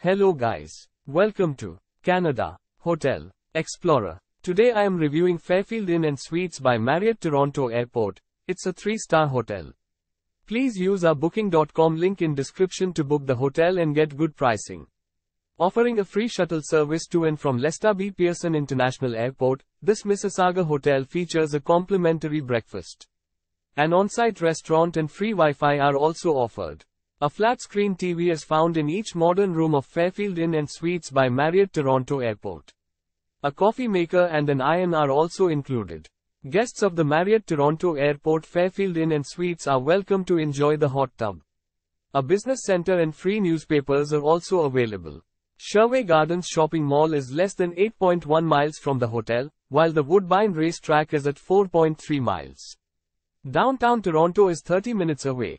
Hello guys. Welcome to Canada Hotel Explorer. Today I am reviewing Fairfield Inn and Suites by Marriott Toronto Airport. It's a 3-star hotel. Please use our booking.com link in description to book the hotel and get good pricing. Offering a free shuttle service to and from Lester B. Pearson International Airport, this Mississauga hotel features a complimentary breakfast. An on-site restaurant and free Wi-Fi are also offered. A flat-screen TV is found in each modern room of Fairfield Inn and Suites by Marriott Toronto Airport. A coffee maker and an iron are also included. Guests of the Marriott Toronto Airport Fairfield Inn and Suites are welcome to enjoy the hot tub. A business center and free newspapers are also available. Sherway Gardens Shopping Mall is less than 8.1 miles from the hotel, while the Woodbine Racetrack is at 4.3 miles. Downtown Toronto is 30 minutes away.